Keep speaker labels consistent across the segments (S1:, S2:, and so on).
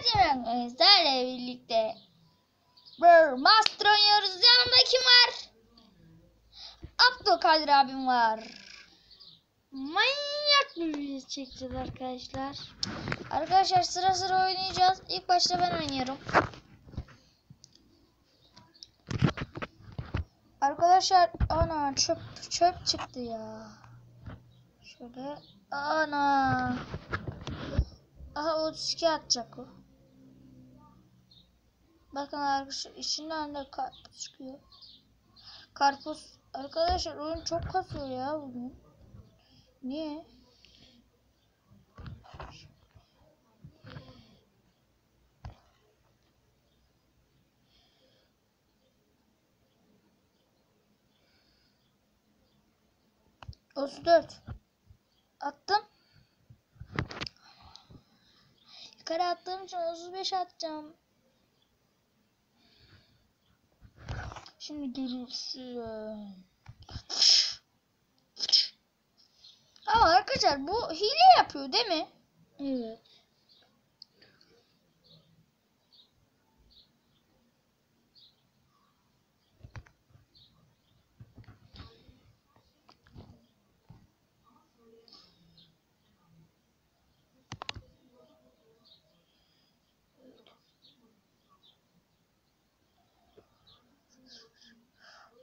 S1: Herkese sizlerle birlikte bir Master oynuyoruz. Yanımda kim var? Abdülkadir abim var.
S2: Manyak bir video çekeceğiz arkadaşlar.
S1: Arkadaşlar sıra sıra oynayacağız. İlk başta ben oynuyorum. Arkadaşlar ana çöp çöp çıktı ya. Şöyle ana. Aha 32 atacak o. Bakın arkadaşlar içinden de karpuz çıkıyor. Karpuz. Arkadaşlar oyun çok kasıyor ya bugün. Niye? Otuz dört. Attım. Yukarı attığım için 35 atacağım. Şimdi görürsün. Ama arkadaşlar bu hile yapıyor değil mi?
S2: Evet.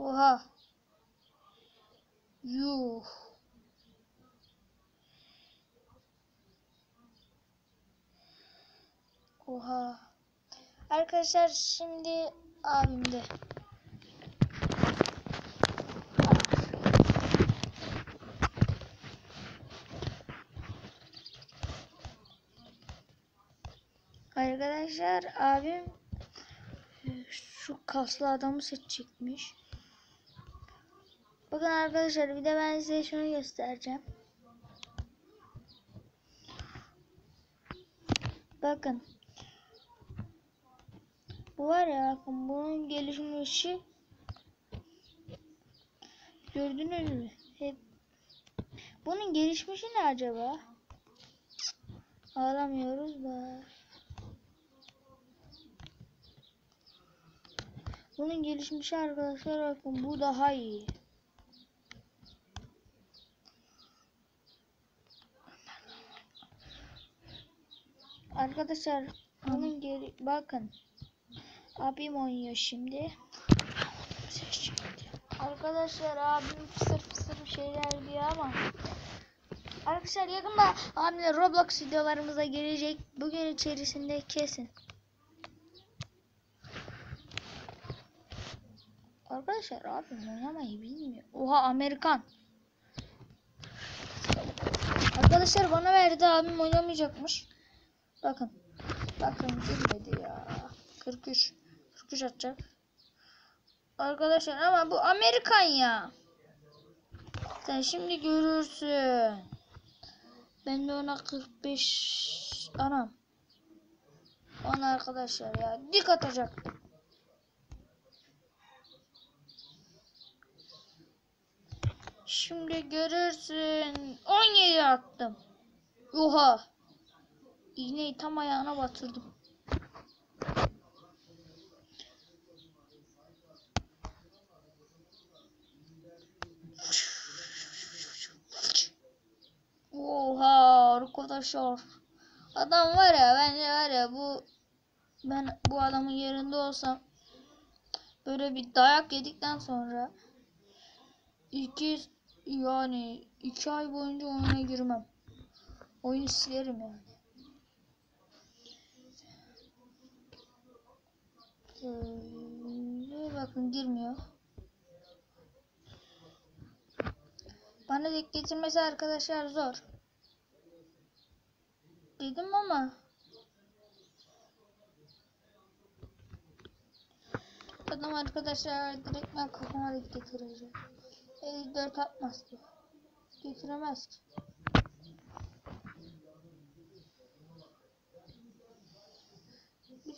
S1: Oha. Yuh. Oha. Arkadaşlar şimdi abimde. Arkadaşlar abim şu kaslı adamı seçecekmiş. Bakın arkadaşlar bir de ben size şunu göstereceğim. Bakın. Bu var ya bakın bunun gelişmişi gördünüz mü? Hep bunun gelişmişi ne acaba? Ağlamıyoruz da. Bunun gelişmişi arkadaşlar bakın bu daha iyi. Arkadaşlar bunun geri bakın. Abim oynuyor şimdi. Arkadaşlar abim fısır fısır şeyler diyor ama Arkadaşlar yakında abimle Roblox videolarımıza gelecek. Bugün içerisinde kesin. Arkadaşlar abim oynamayı bilmiyor. Oha Amerikan. Arkadaşlar bana verdi abim oynamayacakmış. Bakın. Bakın girmedi ya. 43. 43 atacak. Arkadaşlar ama bu Amerikan ya. Sen şimdi görürsün. Ben de ona 45 anam. Ona arkadaşlar ya dik atacaktım. Şimdi görürsün. 17 attım. Oha. İğneyi tam ayağına batırdım. Oha arkadaşlar. Adam var ya bence var ya bu ben bu adamın yerinde olsam böyle bir dayak yedikten sonra iki yani iki ay boyunca oyuna girmem. Oyunu silerim yani. Şöyle bakın girmiyor. Bana denk getirmesi arkadaşlar zor. Dedim ama adam arkadaşlar direkt ben kafama denk getirecek. 54 atmaz ki. Getiremez ki.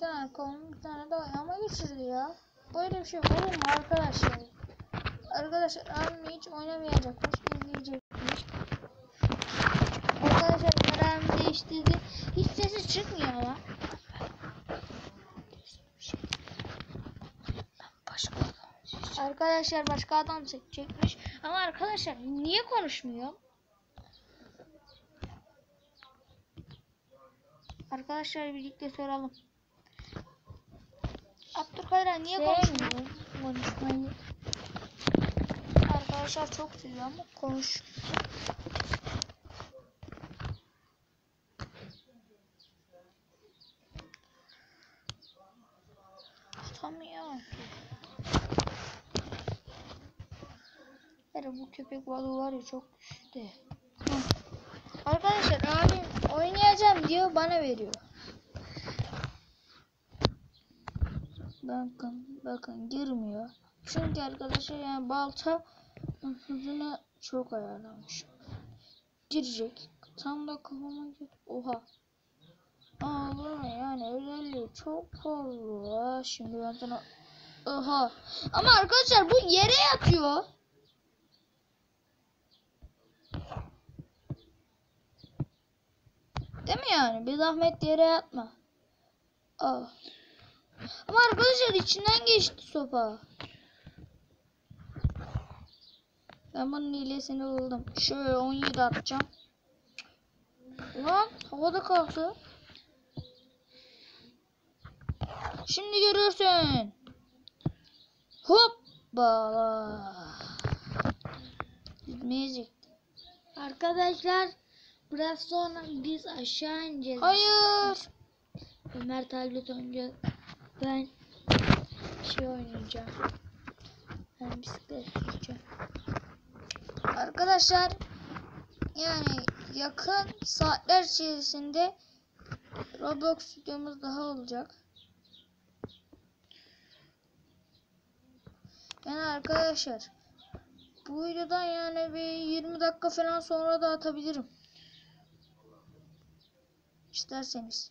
S1: tane kolum bir tane daha ama geçirdi ya. Böyle bir şey olur mu arkadaşlar? Arkadaşlar abim hiç oynamayacakmış, izleyecekmiş. Arkadaşlar kararımı değiştirdi. Hiç sesi çıkmıyor ama. Başka adam Arkadaşlar başka adam çekecekmiş. Ama arkadaşlar niye konuşmuyor? Arkadaşlar birlikte soralım. Abdülkadir niye konuşmuyor?
S2: konuşmayı.
S1: Arkadaşlar çok seviyor ama konuş. Tutamıyor ki. Yani bu köpek balığı var ya çok güçlü. Arkadaşlar abim oynayacağım diyor bana veriyor. Bakın bakın girmiyor. Çünkü arkadaşlar yani balta hızını çok ayarlamış. Girecek. Tam da kafama gir. Oha. Ne yani özelliği çok fazla. Şimdi ben sana Oha. Ama arkadaşlar bu yere yatıyor. Değil mi yani? Bir zahmet yere yatma. Aa. Ama arkadaşlar içinden geçti sopa. Ben bunun hilesini buldum. Şöyle 17 atacağım. Ulan havada kalktı. Şimdi görürsün. Hoppala. Gitmeyecek.
S2: Arkadaşlar biraz sonra biz aşağı ineceğiz.
S1: Hayır.
S2: Ömer tablet oynayacak. Ben şey oynayacağım. Ben bisiklet süreceğim.
S1: Arkadaşlar yani yakın saatler içerisinde Roblox videomuz daha olacak. Yani arkadaşlar bu videodan yani bir 20 dakika falan sonra da atabilirim. İsterseniz.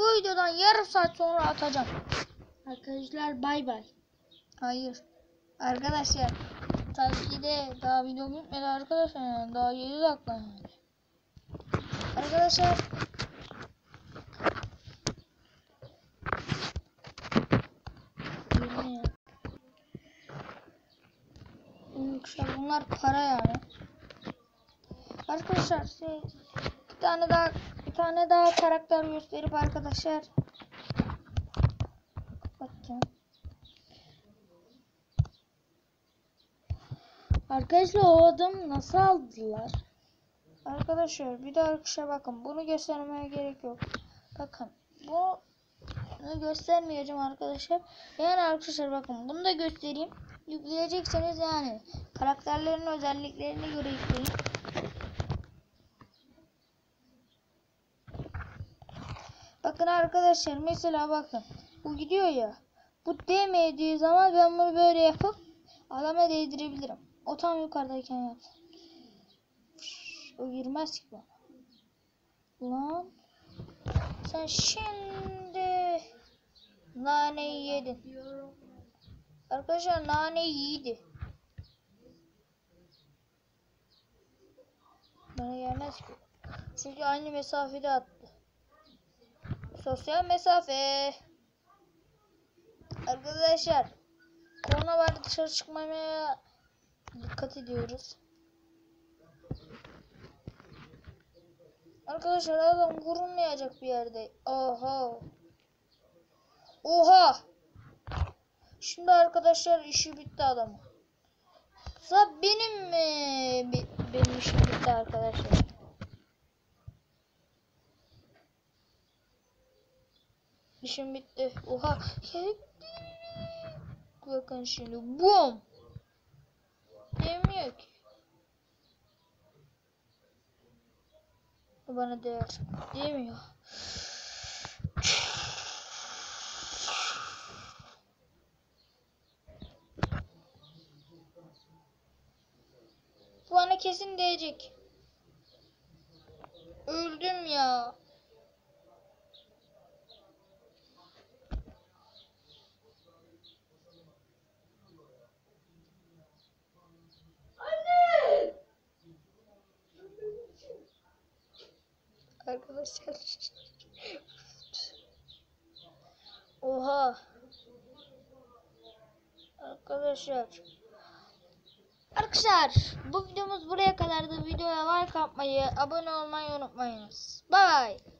S1: Bu videodan yarım saat sonra atacağım.
S2: Arkadaşlar bay bay.
S1: Hayır. Arkadaşlar de daha video bitmedi arkadaşlar yani daha 7 dakika yani. Arkadaşlar. Arkadaşlar bunlar para yani. Arkadaşlar şey, bir tane daha bir tane daha karakter gösterip arkadaşlar bakın.
S2: Arkadaşlar o adamı nasıl aldılar?
S1: Arkadaşlar bir de arkadaşlar bakın bunu göstermeye gerek yok. Bakın bu bunu göstermeyeceğim arkadaşlar. Yani arkadaşlar bakın bunu da göstereyim. Yükleyecekseniz yani karakterlerin özelliklerine göre Bakın arkadaşlar mesela bakın bu gidiyor ya. Bu değmediği zaman ben bunu böyle yapıp adama değdirebilirim. O tam yukarıdayken yap. O girmez ki bana. Lan. Sen şimdi naneyi yedin. Arkadaşlar naneyi yedi. Bana gelmez ki. Çünkü aynı mesafede attı. Sosyal mesafe. Arkadaşlar. Korona var dışarı çıkmamaya dikkat ediyoruz. Arkadaşlar adam vurulmayacak bir yerde. Oha. Oha. Şimdi arkadaşlar işi bitti adamın. Sa benim mi? Be- benim işim bitti arkadaşlar. İşim bitti. Oha. Bakın şimdi. Bum. Demiyor ki. Bana değer. Demiyor. Bu bana kesin değecek. Öldüm ya. Arkadaşlar. Oha. arkadaşlar. Arkadaşlar bu videomuz buraya kadardı. Videoya like atmayı, abone olmayı unutmayınız. Bye bye.